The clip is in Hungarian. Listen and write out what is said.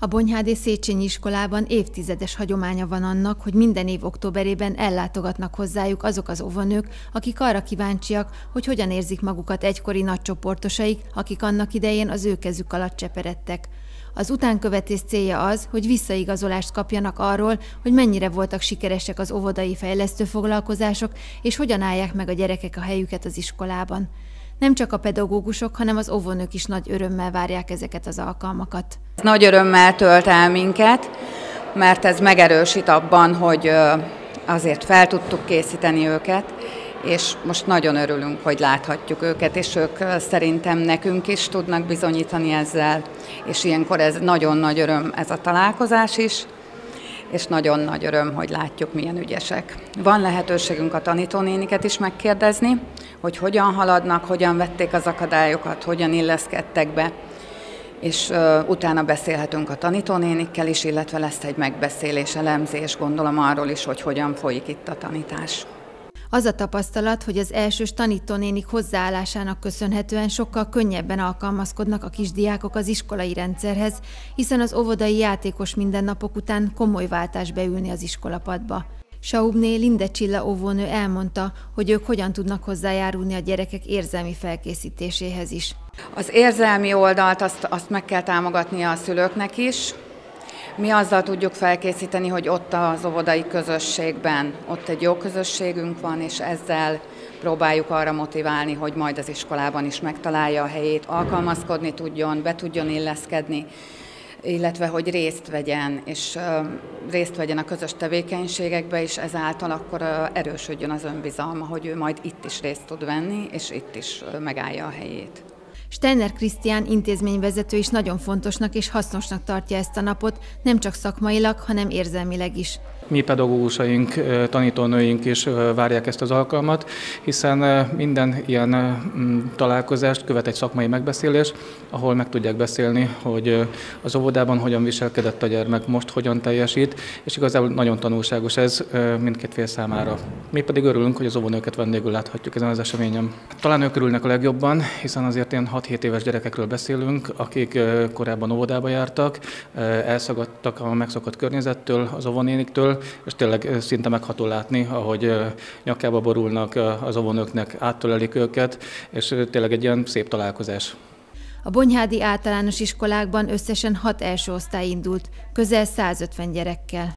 A Bonyhádi Széchenyi iskolában évtizedes hagyománya van annak, hogy minden év októberében ellátogatnak hozzájuk azok az óvonők, akik arra kíváncsiak, hogy hogyan érzik magukat egykori nagycsoportosaik, akik annak idején az ő kezük alatt cseperedtek. Az utánkövetés célja az, hogy visszaigazolást kapjanak arról, hogy mennyire voltak sikeresek az óvodai fejlesztő foglalkozások, és hogyan állják meg a gyerekek a helyüket az iskolában. Nem csak a pedagógusok, hanem az óvónők is nagy örömmel várják ezeket az alkalmakat. Nagy örömmel tölt el minket, mert ez megerősít abban, hogy azért fel tudtuk készíteni őket, és most nagyon örülünk, hogy láthatjuk őket, és ők szerintem nekünk is tudnak bizonyítani ezzel, és ilyenkor ez nagyon nagy öröm ez a találkozás is, és nagyon nagy öröm, hogy látjuk, milyen ügyesek. Van lehetőségünk a tanítónéniket is megkérdezni, hogy hogyan haladnak, hogyan vették az akadályokat, hogyan illeszkedtek be, és uh, utána beszélhetünk a tanítónénikkel is, illetve lesz egy megbeszélés, elemzés, gondolom arról is, hogy hogyan folyik itt a tanítás. Az a tapasztalat, hogy az elsős tanítónénik hozzáállásának köszönhetően sokkal könnyebben alkalmazkodnak a kisdiákok az iskolai rendszerhez, hiszen az óvodai játékos mindennapok után komoly váltás beülni az iskolapadba. Saubné Linde Csilla óvónő elmondta, hogy ők hogyan tudnak hozzájárulni a gyerekek érzelmi felkészítéséhez is. Az érzelmi oldalt azt, azt meg kell támogatnia a szülőknek is, mi azzal tudjuk felkészíteni, hogy ott az óvodai közösségben, ott egy jó közösségünk van, és ezzel próbáljuk arra motiválni, hogy majd az iskolában is megtalálja a helyét, alkalmazkodni tudjon, be tudjon illeszkedni, illetve hogy részt vegyen, és részt vegyen a közös tevékenységekbe, és ezáltal akkor erősödjön az önbizalma, hogy ő majd itt is részt tud venni, és itt is megállja a helyét. Steiner Krisztián intézményvezető is nagyon fontosnak és hasznosnak tartja ezt a napot, nem csak szakmailag, hanem érzelmileg is mi pedagógusaink, tanítónőink is várják ezt az alkalmat, hiszen minden ilyen találkozást követ egy szakmai megbeszélés, ahol meg tudják beszélni, hogy az óvodában hogyan viselkedett a gyermek, most hogyan teljesít, és igazából nagyon tanulságos ez mindkét fél számára. Mi pedig örülünk, hogy az óvónőket vendégül láthatjuk ezen az eseményen. Talán ők örülnek a legjobban, hiszen azért ilyen 6-7 éves gyerekekről beszélünk, akik korábban óvodába jártak, elszagadtak a megszokott környezettől, az óvonéniktől, és tényleg szinte megható látni, ahogy nyakába borulnak az óvónőknek, áttölelik őket, és tényleg egy ilyen szép találkozás. A Bonyhádi általános iskolákban összesen hat első osztály indult, közel 150 gyerekkel.